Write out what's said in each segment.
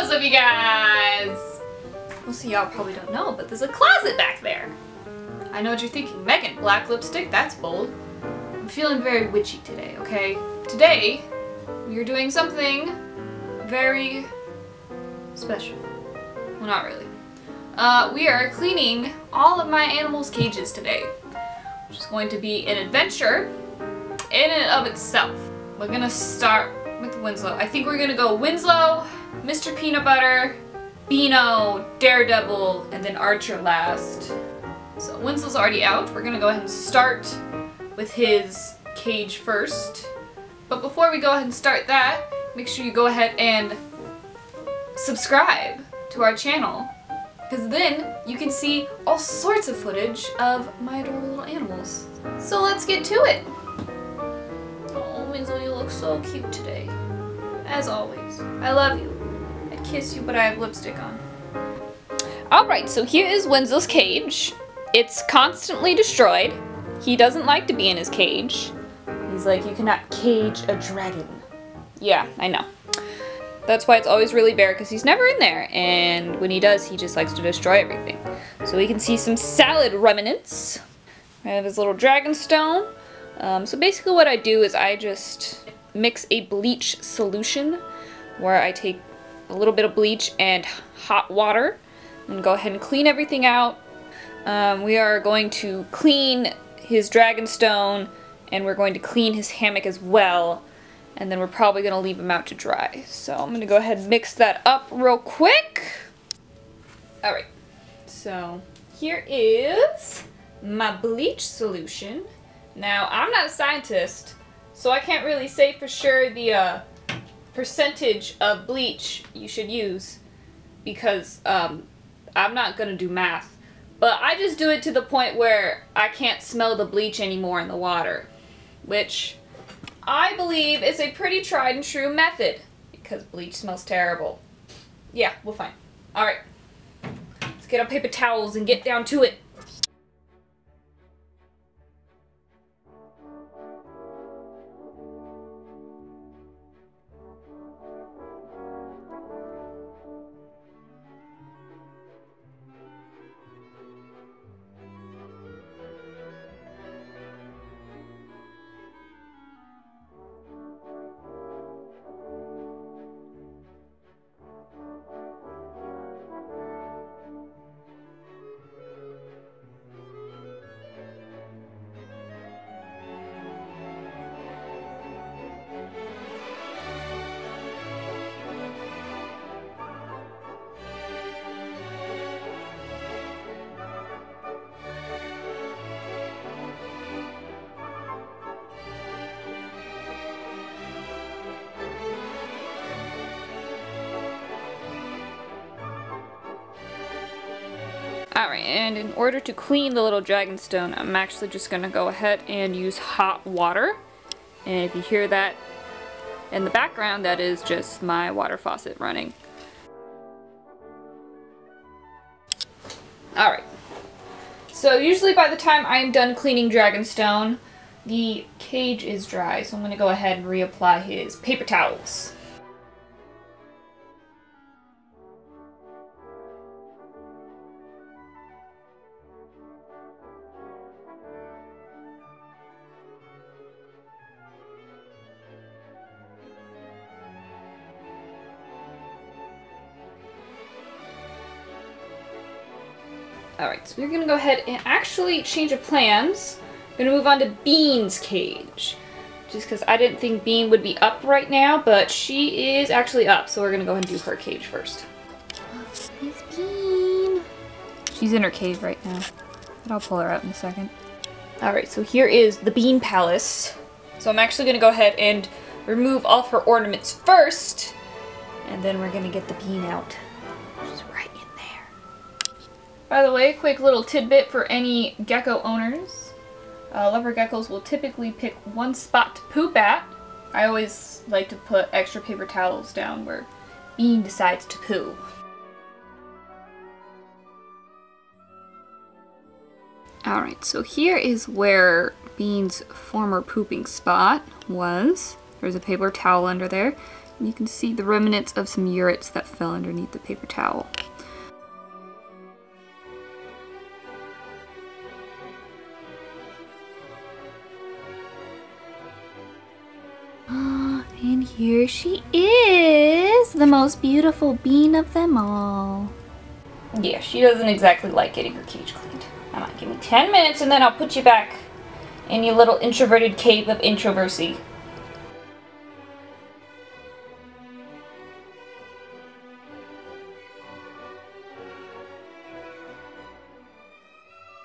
What's up, you guys? Most of y'all probably don't know, but there's a closet back there. I know what you're thinking. Meghan, black lipstick? That's bold. I'm feeling very witchy today, okay? Today, are doing something very special. Well, not really. Uh, we are cleaning all of my animals' cages today, which is going to be an adventure in and of itself. We're gonna start with Winslow. I think we're gonna go Winslow, Mr. Peanut Butter, Beano, Daredevil, and then Archer last. So Winslow's already out. We're gonna go ahead and start with his cage first. But before we go ahead and start that, make sure you go ahead and subscribe to our channel because then you can see all sorts of footage of my adorable little animals. So let's get to it. Oh, Winslow, you look so cute today. As always. I love you. I kiss you, but I have lipstick on. Alright, so here is Winslow's cage. It's constantly destroyed. He doesn't like to be in his cage. He's like, you cannot cage a dragon. Yeah, I know. That's why it's always really bare, because he's never in there. And when he does, he just likes to destroy everything. So we can see some salad remnants. I have his little dragon stone. Um, so basically what I do is I just mix a bleach solution where I take a little bit of bleach and hot water and go ahead and clean everything out. Um, we are going to clean his dragon stone and we're going to clean his hammock as well and then we're probably going to leave him out to dry. So I'm going to go ahead and mix that up real quick. Alright, so here is my bleach solution. Now, I'm not a scientist, so I can't really say for sure the uh, percentage of bleach you should use because um, I'm not going to do math. But I just do it to the point where I can't smell the bleach anymore in the water, which I believe is a pretty tried and true method because bleach smells terrible. Yeah, we'll find. All right, let's get our paper towels and get down to it. Alright, and in order to clean the little dragon stone, I'm actually just going to go ahead and use hot water. And if you hear that in the background, that is just my water faucet running. Alright. So usually by the time I'm done cleaning Dragonstone, the cage is dry. So I'm going to go ahead and reapply his paper towels. So we're gonna go ahead and actually change of plans. We're gonna move on to Bean's cage. Just because I didn't think Bean would be up right now, but she is actually up, so we're gonna go ahead and do her cage first. Miss Bean! She's in her cave right now, but I'll pull her out in a second. Alright, so here is the Bean Palace. So I'm actually gonna go ahead and remove all of her ornaments first, and then we're gonna get the bean out. By the way, quick little tidbit for any gecko owners. Uh, leopard geckos will typically pick one spot to poop at. I always like to put extra paper towels down where Bean decides to poo. Alright, so here is where Bean's former pooping spot was. There's a paper towel under there. You can see the remnants of some urates that fell underneath the paper towel. Here she is, the most beautiful bean of them all. Yeah, she doesn't exactly like getting her cage cleaned. Come on, give me 10 minutes and then I'll put you back in your little introverted cave of introversy.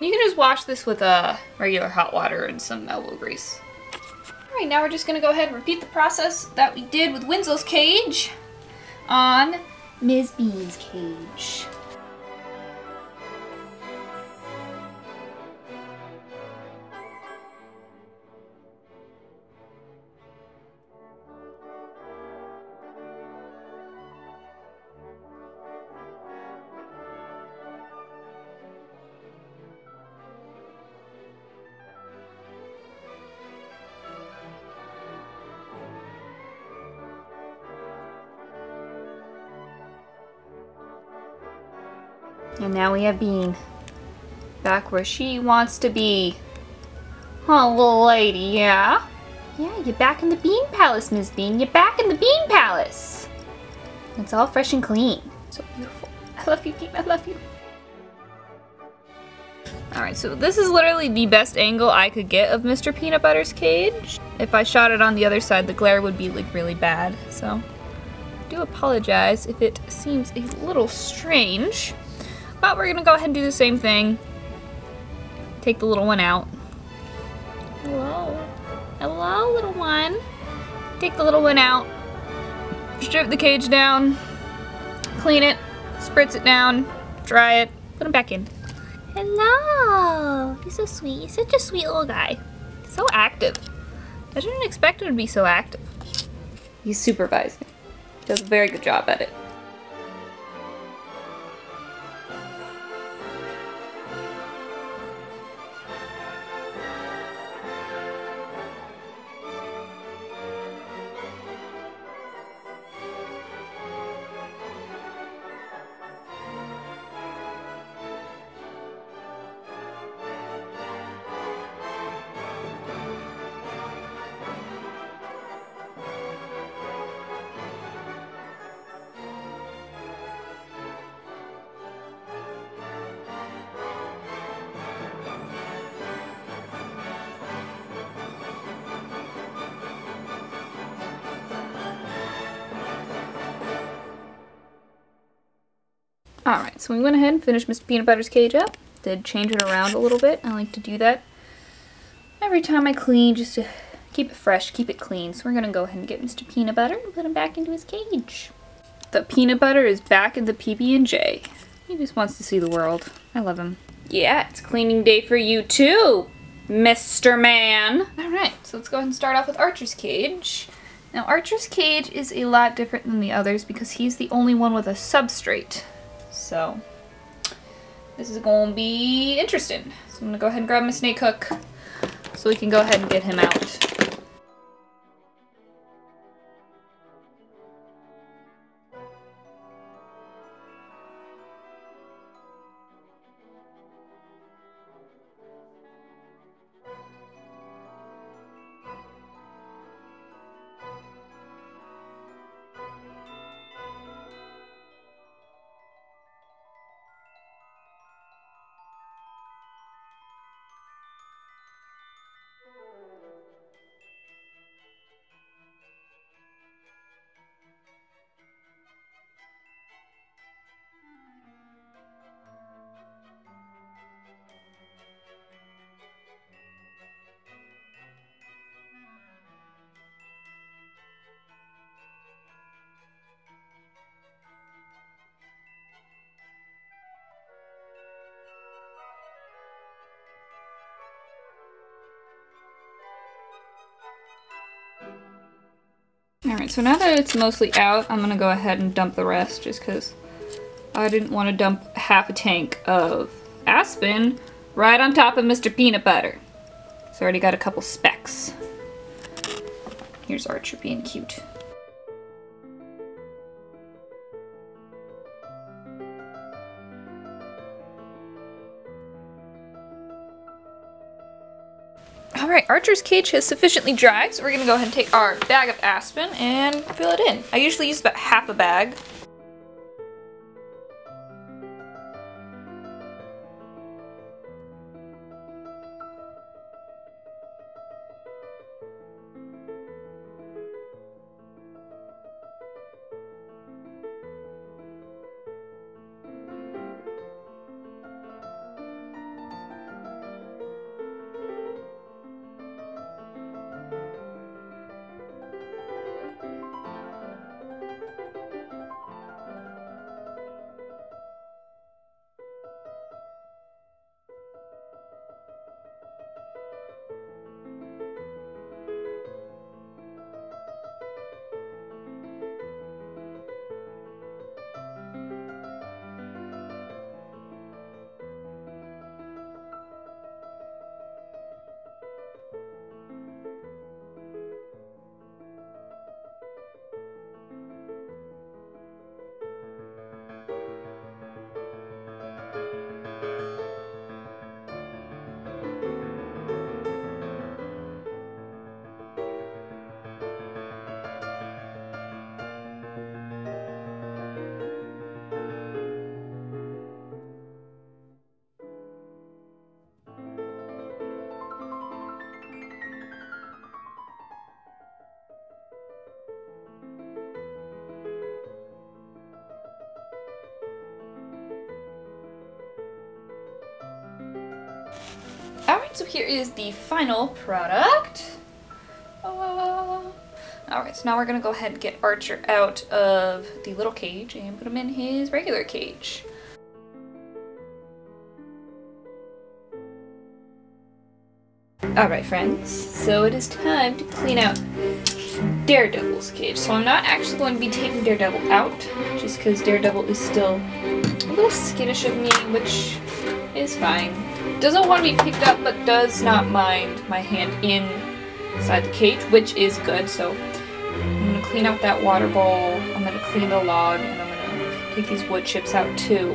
You can just wash this with uh, regular hot water and some elbow grease. Alright, now we're just going to go ahead and repeat the process that we did with Winslow's cage on Ms. Bean's cage. And now we have Bean. Back where she wants to be. Oh, little lady, yeah? Yeah, you're back in the Bean Palace, Miss Bean. You're back in the Bean Palace. It's all fresh and clean. So beautiful. I love you, Bean. I love you. Alright, so this is literally the best angle I could get of Mr. Peanut Butter's cage. If I shot it on the other side, the glare would be like really bad. So, I do apologize if it seems a little strange. But we're gonna go ahead and do the same thing. Take the little one out. Hello. Hello, little one. Take the little one out. Strip the cage down. Clean it. Spritz it down. Dry it. Put him back in. Hello. He's so sweet. He's such a sweet little guy. So active. I didn't expect him to be so active. He's supervising. He does a very good job at it. Alright, so we went ahead and finished Mr. Peanut Butter's cage up. Did change it around a little bit. I like to do that every time I clean just to keep it fresh, keep it clean. So we're going to go ahead and get Mr. Peanut Butter and put him back into his cage. The peanut butter is back in the PB&J. He just wants to see the world. I love him. Yeah, it's cleaning day for you too, Mr. Man. Alright, so let's go ahead and start off with Archer's cage. Now Archer's cage is a lot different than the others because he's the only one with a substrate. So this is going to be interesting. So I'm going to go ahead and grab my snake hook so we can go ahead and get him out. Alright, so now that it's mostly out, I'm gonna go ahead and dump the rest just because I didn't want to dump half a tank of Aspen right on top of Mr. Peanut Butter. It's already got a couple specks. Here's Archer being cute. Archer's cage has sufficiently dried, so we're gonna go ahead and take our bag of aspen and fill it in. I usually use about half a bag. So here is the final product. Uh, Alright, so now we're gonna go ahead and get Archer out of the little cage and put him in his regular cage. Alright friends, so it is time to clean out Daredevil's cage. So I'm not actually going to be taking Daredevil out, just because Daredevil is still a little skittish of me, which is fine. Doesn't want to be picked up, but does not mind my hand inside the cage, which is good. So I'm going to clean out that water bowl, I'm going to clean the log, and I'm going to take these wood chips out too.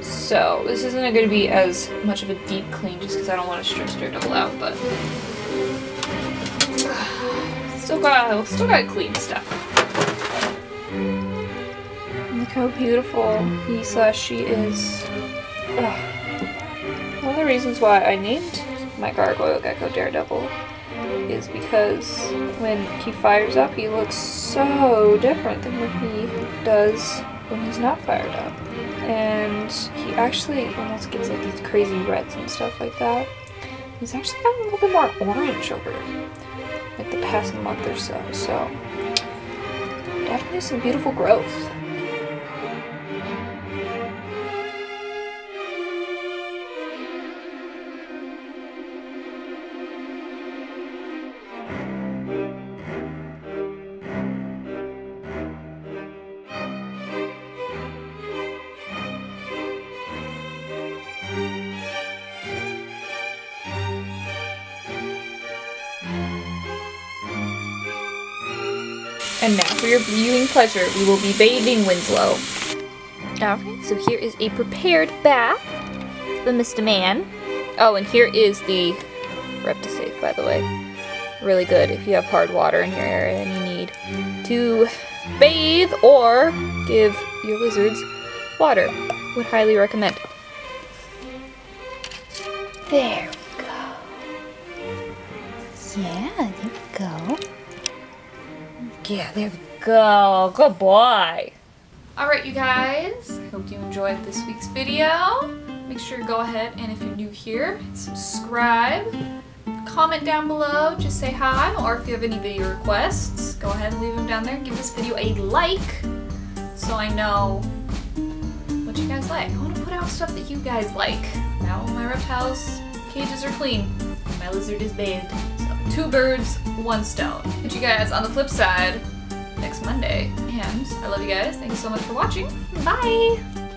So this isn't going to be as much of a deep clean just because I don't want to stress Daredevil out, but still got still got clean stuff. Look how beautiful he slash she is. Ugh. One of the reasons why I named my Gargoyle Gecko Daredevil is because when he fires up, he looks so different than when he does when he's not fired up. And he actually almost gets like these crazy reds and stuff like that. He's actually gotten a little bit more orange over like the past month or so, so definitely some beautiful growth. And now for your viewing pleasure, we will be bathing Winslow. Alright, so here is a prepared bath for Mr. Man. Oh, and here is the Reptisafe, by the way. Really good if you have hard water in your area and you need to bathe or give your lizards water. Would highly recommend. There we go. Yeah. Yeah, there we go. Good boy. Alright, you guys. Hope you enjoyed this week's video. Make sure to go ahead and if you're new here, subscribe. Comment down below, just say hi, or if you have any video requests, go ahead and leave them down there. Give this video a like so I know what you guys like. I want to put out stuff that you guys like. Now my reptiles cages are clean. My lizard is bathed. Two birds, one stone. Catch you guys on the flip side next Monday. And I love you guys. Thank you so much for watching. Bye!